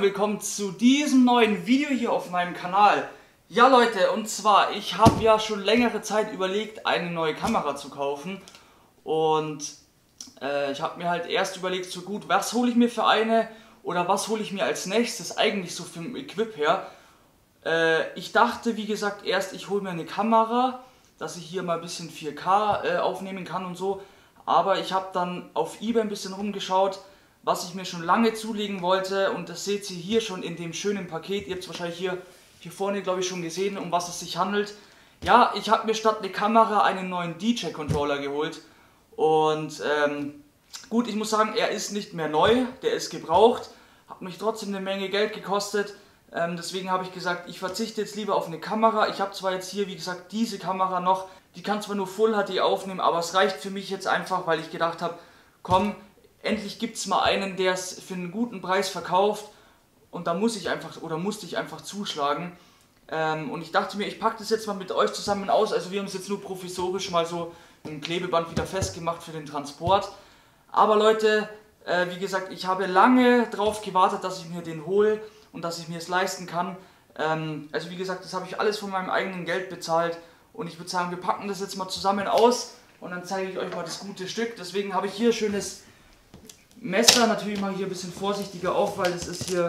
willkommen zu diesem neuen Video hier auf meinem Kanal. Ja Leute, und zwar, ich habe ja schon längere Zeit überlegt, eine neue Kamera zu kaufen. Und äh, ich habe mir halt erst überlegt, so gut, was hole ich mir für eine oder was hole ich mir als nächstes eigentlich so für ein Equip her. Äh, ich dachte, wie gesagt, erst ich hole mir eine Kamera, dass ich hier mal ein bisschen 4K äh, aufnehmen kann und so. Aber ich habe dann auf eBay ein bisschen rumgeschaut was ich mir schon lange zulegen wollte und das seht ihr hier schon in dem schönen Paket. Ihr habt es wahrscheinlich hier, hier vorne, glaube ich, schon gesehen, um was es sich handelt. Ja, ich habe mir statt eine Kamera einen neuen DJ-Controller geholt und ähm, gut, ich muss sagen, er ist nicht mehr neu, der ist gebraucht, hat mich trotzdem eine Menge Geld gekostet. Ähm, deswegen habe ich gesagt, ich verzichte jetzt lieber auf eine Kamera. Ich habe zwar jetzt hier, wie gesagt, diese Kamera noch, die kann zwar nur Full HD aufnehmen, aber es reicht für mich jetzt einfach, weil ich gedacht habe, komm, endlich gibt es mal einen, der es für einen guten Preis verkauft und da muss ich einfach oder musste ich einfach zuschlagen. Ähm, und ich dachte mir, ich packe das jetzt mal mit euch zusammen aus. Also wir haben es jetzt nur provisorisch mal so im Klebeband wieder festgemacht für den Transport. Aber Leute, äh, wie gesagt, ich habe lange darauf gewartet, dass ich mir den hole und dass ich mir es leisten kann. Ähm, also wie gesagt, das habe ich alles von meinem eigenen Geld bezahlt. Und ich würde sagen, wir packen das jetzt mal zusammen aus und dann zeige ich euch mal das gute Stück. Deswegen habe ich hier schönes Messer natürlich mal hier ein bisschen vorsichtiger auf, weil es ist hier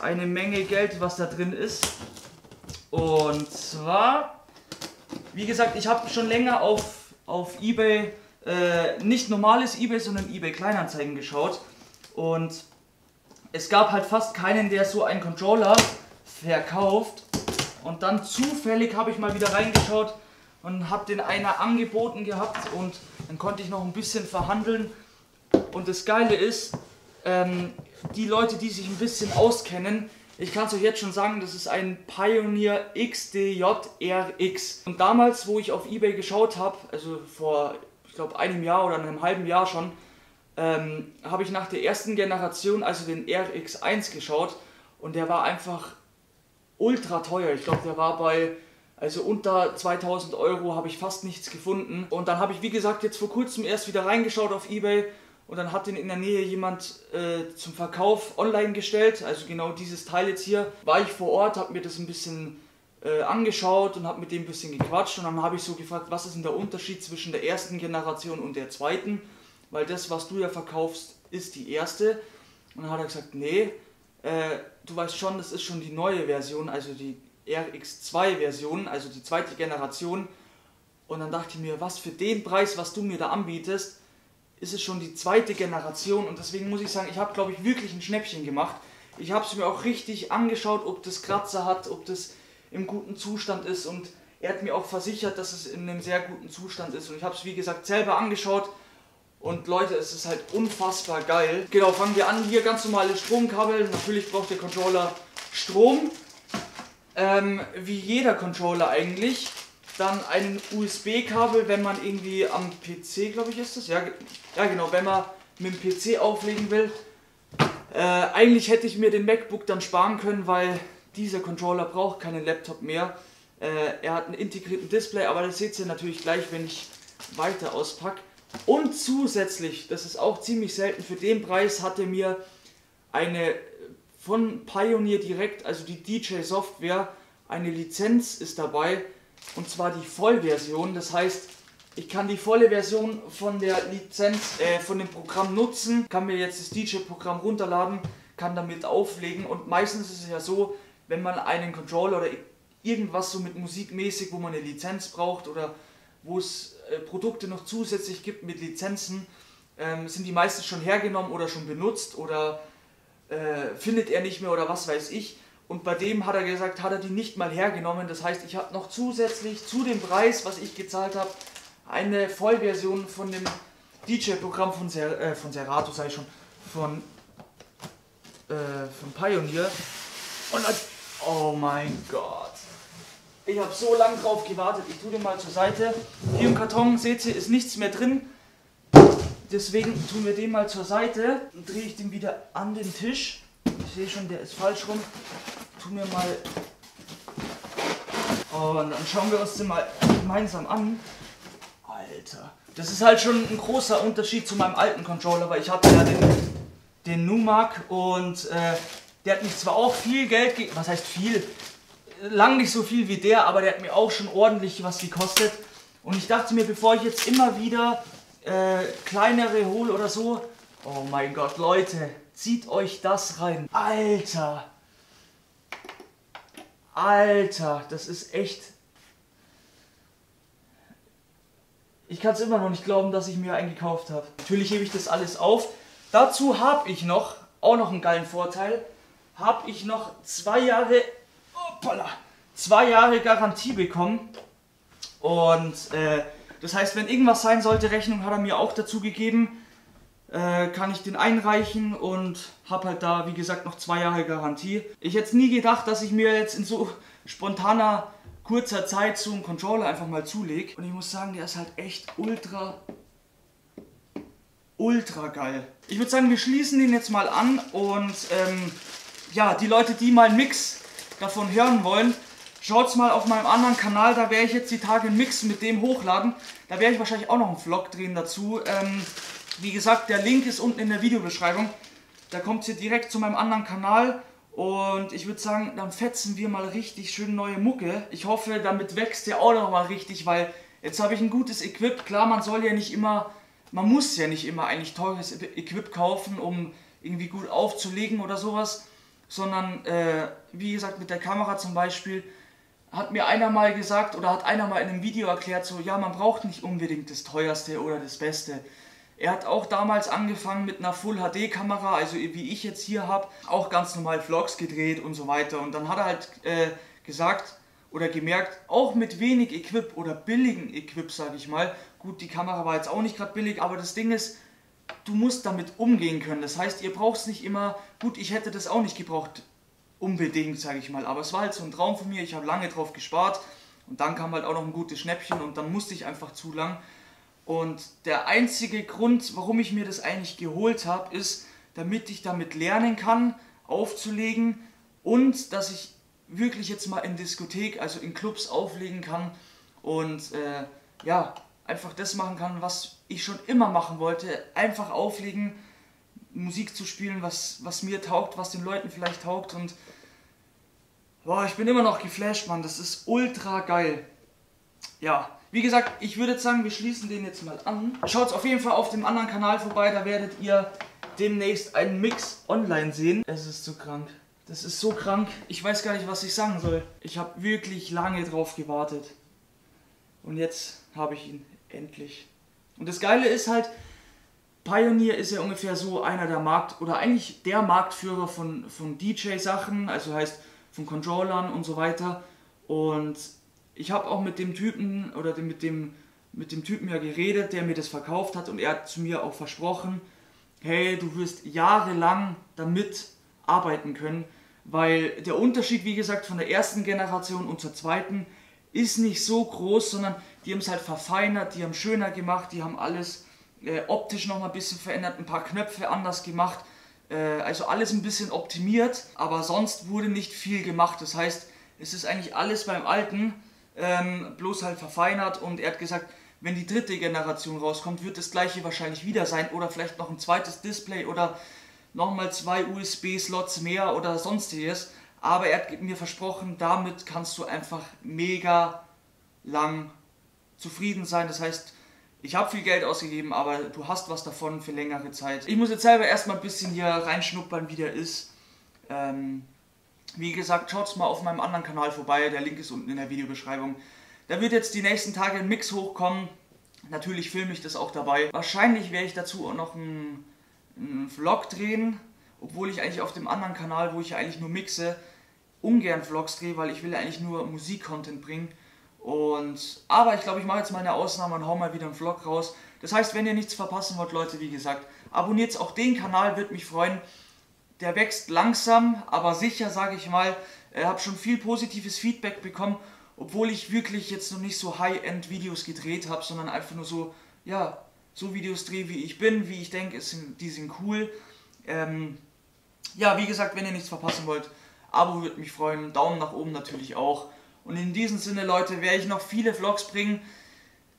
eine Menge Geld, was da drin ist. Und zwar, wie gesagt, ich habe schon länger auf, auf Ebay, äh, nicht normales Ebay, sondern Ebay Kleinanzeigen geschaut. Und es gab halt fast keinen, der so einen Controller verkauft. Und dann zufällig habe ich mal wieder reingeschaut und habe den einer angeboten gehabt und dann konnte ich noch ein bisschen verhandeln und das Geile ist, ähm, die Leute, die sich ein bisschen auskennen, ich kann es euch jetzt schon sagen, das ist ein Pioneer XDJ RX. Und damals, wo ich auf Ebay geschaut habe, also vor, ich glaube, einem Jahr oder einem halben Jahr schon, ähm, habe ich nach der ersten Generation, also den RX1 geschaut und der war einfach ultra teuer. Ich glaube, der war bei, also unter 2000 Euro habe ich fast nichts gefunden. Und dann habe ich, wie gesagt, jetzt vor kurzem erst wieder reingeschaut auf Ebay und dann hat den in der Nähe jemand äh, zum Verkauf online gestellt, also genau dieses Teil jetzt hier. War ich vor Ort, habe mir das ein bisschen äh, angeschaut und habe mit dem ein bisschen gequatscht und dann habe ich so gefragt, was ist denn der Unterschied zwischen der ersten Generation und der zweiten, weil das, was du ja verkaufst, ist die erste. Und dann hat er gesagt, nee, äh, du weißt schon, das ist schon die neue Version, also die RX2-Version, also die zweite Generation. Und dann dachte ich mir, was für den Preis, was du mir da anbietest, ist es schon die zweite Generation und deswegen muss ich sagen, ich habe glaube ich wirklich ein Schnäppchen gemacht. Ich habe es mir auch richtig angeschaut, ob das Kratzer hat, ob das im guten Zustand ist und er hat mir auch versichert, dass es in einem sehr guten Zustand ist und ich habe es wie gesagt selber angeschaut und Leute, es ist halt unfassbar geil. Genau, fangen wir an, hier ganz normale Stromkabel, natürlich braucht der Controller Strom, ähm, wie jeder Controller eigentlich. Dann ein USB-Kabel, wenn man irgendwie am PC, glaube ich, ist das. Ja, ja, genau, wenn man mit dem PC auflegen will. Äh, eigentlich hätte ich mir den MacBook dann sparen können, weil dieser Controller braucht keinen Laptop mehr. Äh, er hat einen integrierten Display, aber das seht ihr natürlich gleich, wenn ich weiter auspacke. Und zusätzlich, das ist auch ziemlich selten, für den Preis hat er mir eine von Pioneer direkt, also die DJ Software, eine Lizenz ist dabei und zwar die Vollversion. Das heißt, ich kann die volle Version von der Lizenz, äh, von dem Programm nutzen, kann mir jetzt das DJ-Programm runterladen, kann damit auflegen und meistens ist es ja so, wenn man einen Controller oder irgendwas so mit musikmäßig, wo man eine Lizenz braucht oder wo es äh, Produkte noch zusätzlich gibt mit Lizenzen, ähm, sind die meistens schon hergenommen oder schon benutzt oder äh, findet er nicht mehr oder was weiß ich. Und bei dem hat er gesagt, hat er die nicht mal hergenommen. Das heißt, ich habe noch zusätzlich zu dem Preis, was ich gezahlt habe, eine Vollversion von dem DJ-Programm von, Ser äh, von Serato, ich schon, von, äh, von Pioneer. Und dann, oh mein Gott. Ich habe so lange drauf gewartet. Ich tue den mal zur Seite. Hier im Karton, seht ihr, ist nichts mehr drin. Deswegen tun wir den mal zur Seite. Dann drehe ich den wieder an den Tisch. Ich sehe schon, der ist falsch rum. Tu mir mal. Oh, und dann schauen wir uns den mal gemeinsam an. Alter. Das ist halt schon ein großer Unterschied zu meinem alten Controller, weil ich hatte ja den, den Numark und äh, Der hat mir zwar auch viel Geld gegeben, was heißt viel? Lang nicht so viel wie der, aber der hat mir auch schon ordentlich was gekostet. Und ich dachte mir, bevor ich jetzt immer wieder äh, kleinere hole oder so, oh mein Gott, Leute, zieht euch das rein. Alter! Alter, das ist echt Ich kann es immer noch nicht glauben, dass ich mir einen gekauft habe. Natürlich hebe ich das alles auf. Dazu habe ich noch, auch noch einen geilen Vorteil, habe ich noch zwei Jahre, opala, zwei Jahre Garantie bekommen. Und äh, das heißt, wenn irgendwas sein sollte, Rechnung hat er mir auch dazu gegeben, äh, kann ich den einreichen und habe halt da, wie gesagt, noch zwei Jahre Garantie. Ich hätte nie gedacht, dass ich mir jetzt in so spontaner kurzer Zeit so einen Controller einfach mal zulege. Und ich muss sagen, der ist halt echt ultra, ultra geil. Ich würde sagen, wir schließen den jetzt mal an und ähm, ja, die Leute, die mal einen Mix davon hören wollen, schaut's mal auf meinem anderen Kanal, da werde ich jetzt die Tage einen Mix mit dem hochladen. Da werde ich wahrscheinlich auch noch einen Vlog drehen dazu. Ähm, wie gesagt, der Link ist unten in der Videobeschreibung. Da kommt ihr direkt zu meinem anderen Kanal. Und ich würde sagen, dann fetzen wir mal richtig schön neue Mucke. Ich hoffe, damit wächst der auch noch mal richtig, weil jetzt habe ich ein gutes Equip. Klar, man soll ja nicht immer, man muss ja nicht immer eigentlich teures Equip kaufen, um irgendwie gut aufzulegen oder sowas. Sondern, äh, wie gesagt, mit der Kamera zum Beispiel, hat mir einer mal gesagt oder hat einer mal in einem Video erklärt, so, ja, man braucht nicht unbedingt das teuerste oder das Beste. Er hat auch damals angefangen mit einer Full HD Kamera, also wie ich jetzt hier habe, auch ganz normal Vlogs gedreht und so weiter. Und dann hat er halt äh, gesagt oder gemerkt, auch mit wenig Equip oder billigen Equip, sage ich mal. Gut, die Kamera war jetzt auch nicht gerade billig, aber das Ding ist, du musst damit umgehen können. Das heißt, ihr braucht es nicht immer, gut, ich hätte das auch nicht gebraucht, unbedingt, sage ich mal. Aber es war halt so ein Traum von mir, ich habe lange drauf gespart. Und dann kam halt auch noch ein gutes Schnäppchen und dann musste ich einfach zu lang. Und der einzige Grund, warum ich mir das eigentlich geholt habe, ist, damit ich damit lernen kann, aufzulegen und dass ich wirklich jetzt mal in Diskothek, also in Clubs auflegen kann und äh, ja, einfach das machen kann, was ich schon immer machen wollte. Einfach auflegen, Musik zu spielen, was, was mir taugt, was den Leuten vielleicht taugt und boah, ich bin immer noch geflasht, Mann. Das ist ultra geil. Ja, wie gesagt, ich würde sagen, wir schließen den jetzt mal an. Schaut auf jeden Fall auf dem anderen Kanal vorbei, da werdet ihr demnächst einen Mix online sehen. Es ist so krank. Das ist so krank. Ich weiß gar nicht, was ich sagen soll. Ich habe wirklich lange drauf gewartet. Und jetzt habe ich ihn endlich. Und das Geile ist halt, Pioneer ist ja ungefähr so einer der Markt- oder eigentlich der Marktführer von, von DJ-Sachen, also heißt von Controllern und so weiter. Und ich habe auch mit dem Typen oder mit dem, mit dem Typen ja geredet, der mir das verkauft hat und er hat zu mir auch versprochen, hey, du wirst jahrelang damit arbeiten können, weil der Unterschied, wie gesagt, von der ersten Generation und zur zweiten ist nicht so groß, sondern die haben es halt verfeinert, die haben schöner gemacht, die haben alles äh, optisch noch mal ein bisschen verändert, ein paar Knöpfe anders gemacht, äh, also alles ein bisschen optimiert, aber sonst wurde nicht viel gemacht. Das heißt, es ist eigentlich alles beim Alten, ähm, bloß halt verfeinert und er hat gesagt, wenn die dritte Generation rauskommt, wird das gleiche wahrscheinlich wieder sein oder vielleicht noch ein zweites Display oder nochmal zwei USB-Slots mehr oder sonstiges. Aber er hat mir versprochen, damit kannst du einfach mega lang zufrieden sein. Das heißt, ich habe viel Geld ausgegeben, aber du hast was davon für längere Zeit. Ich muss jetzt selber erstmal ein bisschen hier reinschnuppern, wie der ist. Ähm, wie gesagt, schaut mal auf meinem anderen Kanal vorbei, der Link ist unten in der Videobeschreibung. Da wird jetzt die nächsten Tage ein Mix hochkommen. Natürlich filme ich das auch dabei. Wahrscheinlich werde ich dazu auch noch einen, einen Vlog drehen, obwohl ich eigentlich auf dem anderen Kanal, wo ich eigentlich nur mixe, ungern Vlogs drehe, weil ich will eigentlich nur Musik-Content bringen. Und, aber ich glaube, ich mache jetzt mal eine Ausnahme und hau mal wieder einen Vlog raus. Das heißt, wenn ihr nichts verpassen wollt, Leute, wie gesagt, abonniert auch den Kanal, würde mich freuen der wächst langsam, aber sicher, sage ich mal. Ich habe schon viel positives Feedback bekommen, obwohl ich wirklich jetzt noch nicht so High-End-Videos gedreht habe, sondern einfach nur so, ja, so Videos drehe, wie ich bin, wie ich denke, die sind cool. Ähm, ja, wie gesagt, wenn ihr nichts verpassen wollt, Abo würde mich freuen, Daumen nach oben natürlich auch. Und in diesem Sinne, Leute, werde ich noch viele Vlogs bringen.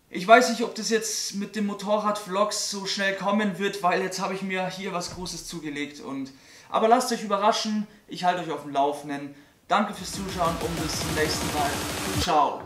Ich weiß nicht, ob das jetzt mit dem Motorrad-Vlogs so schnell kommen wird, weil jetzt habe ich mir hier was Großes zugelegt und Aber lasst euch überraschen, ich halte euch auf dem Laufenden. Danke fürs Zuschauen und bis zum nächsten Mal. Ciao.